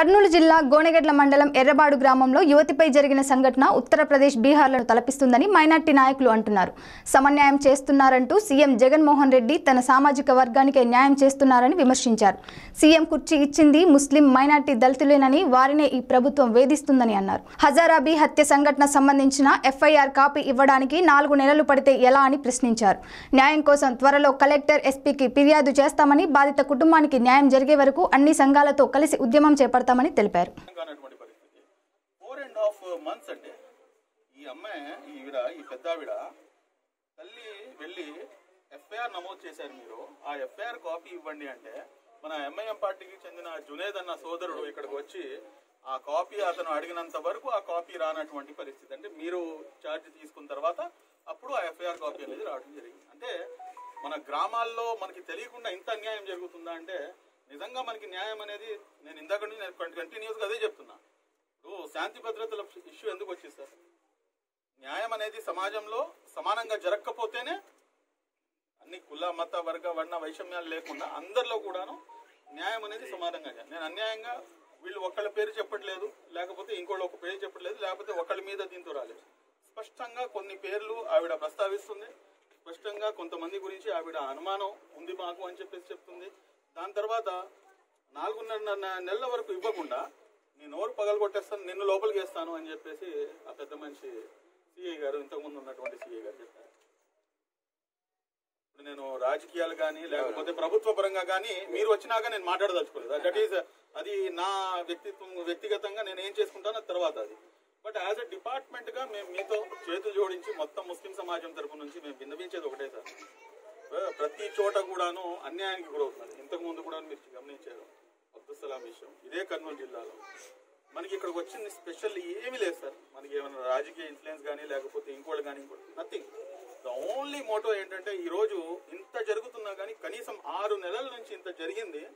కర్నూలు జిల్లా గోనెగడ్ల మండలం ఎర్రబాడు గ్రామంలో యువతిపై జరిగిన సంఘటన ఉత్తరప్రదేశ్ బీహార్లను తలపిస్తుందని మైనార్టీ నాయకులు అంటున్నారు. సమన్యాయం చేస్తున్నారంటూ సీఎం జగన్మోహన్ రెడ్డి తన సామాజిక వర్గానికే న్యాయం చేస్తున్నారని విమర్శించారు. సీఎం కుర్చీ ఇచ్చింది ముస్లిం మైనార్టీ దళితులేనని వారినే ఈ ప్రభుత్వం వేధిస్తుందని అన్నారు. హజారాబీ హత్య సంఘటన సంబంధించిన ఎఫ్ఐఆర్ కాపీ ఇవ్వడానికి నాలుగు నెలలు పడితే ఎలా అని ప్రశ్నించారు. న్యాయం కోసం త్వరలో కలెక్టర్ ఎస్పీకి ఫిర్యాదు చేస్తామని బాధిత కుటుంబానికి న్యాయం జరిగే వరకు అన్ని సంఘాలతో కలిసి ఉద్యమం చేపడతామని తెలిపారు. ఫోర్ అండ్ హాఫ్ మంత్స్ అంటే ఈ అమ్మాయి ఈవిడ ఈ పెద్ద ఆవిడ తల్లి వెళ్ళి ఎఫ్ఐఆర్ నమోదు చేశారు మీరు. ఆ ఎఫ్ఐఆర్ కాపీ ఇవ్వండి అంటే మన ఎంఐఎం పార్టీకి చెందిన జునేద్ అన్న సోదరుడు ఇక్కడికి వచ్చి ఆ కాపీ అతను అడిగినంత వరకు ఆ కాపీ రానటువంటి పరిస్థితి. అంటే మీరు ఛార్జ్ తీసుకున్న తర్వాత అప్పుడు ఆ ఎఫ్ఐఆర్ కాపీ అనేది రావడం జరిగింది. అంటే మన గ్రామాల్లో మనకి తెలియకుండా ఇంత అన్యాయం జరుగుతుందా అంటే నిజంగా మనకి న్యాయం అనేది నేను ఇందాక నుంచి నేను కంటిన్యూస్గా అదే చెప్తున్నా. ఇప్పుడు శాంతి భద్రతల ఇష్యూ ఎందుకు వచ్చింది సార్? న్యాయం అనేది సమాజంలో సమానంగా జరగకపోతేనే అన్ని కుల మత వర్గ వర్ణ వైషమ్యాలు లేకుండా అందరిలో కూడాను న్యాయం అనేది సమానంగా నేను అన్యాయంగా వీళ్ళు ఒకళ్ళ పేరు చెప్పట్లేదు లేకపోతే ఇంకోళ్ళు ఒక పేరు చెప్పట్లేదు లేకపోతే ఒకళ్ళ మీద దీంతో రాలేదు. స్పష్టంగా కొన్ని పేర్లు ఆవిడ ప్రస్తావిస్తుంది. స్పష్టంగా కొంతమంది గురించి ఆవిడ అనుమానం ఉంది మాకు అని చెప్పేసి చెప్తుంది. దాని తర్వాత నాలుగున్నర నెలల వరకు ఇవ్వకుండా నీ నోరు పగలగొట్టేస్తాను నిన్ను లోపలికి వేస్తాను అని చెప్పేసి ఆ పెద్ద మనిషి సిఐ గారు ఇంతకుముందు ఉన్నటువంటి సిఐ గారు చెప్పారు. ఇప్పుడు నేను రాజకీయాలు కానీ లేకపోతే ప్రభుత్వ పరంగా కానీ మీరు వచ్చినాక నేను మాట్లాడదలుచుకోలేదు. దట్ ఈస్ అది నా వ్యక్తిత్వం వ్యక్తిగతంగా నేను ఏం చేసుకుంటానో అది తర్వాత అది. బట్ యాజ్ అ డిపార్ట్మెంట్గా మేము మీతో చేతులు జోడించి మొత్తం ముస్లిం సమాజం తరపు నుంచి మేము విన్నవించేది ఒకటే సార్. ప్రతి చోట కూడాను అన్యాయానికి గురవుతున్నారు. ఇంతకు ముందు కూడా మీరు గమనించారు అబ్దుల్సలాం విషయం. ఇదే కర్నూలు జిల్లాలో. మనకి ఇక్కడికి వచ్చింది స్పెషల్ ఏమీ లేదు సార్. మనకి ఏమైనా రాజకీయ ఇన్ఫ్లుయెన్స్ కానీ లేకపోతే ఇంకోటి కానీ ఇంకోటి నథింగ్. ద ఓన్లీ మోటో ఏంటంటే ఈరోజు ఇంత జరుగుతున్నా కానీ కనీసం ఆరు నెలల నుంచి ఇంత జరిగింది.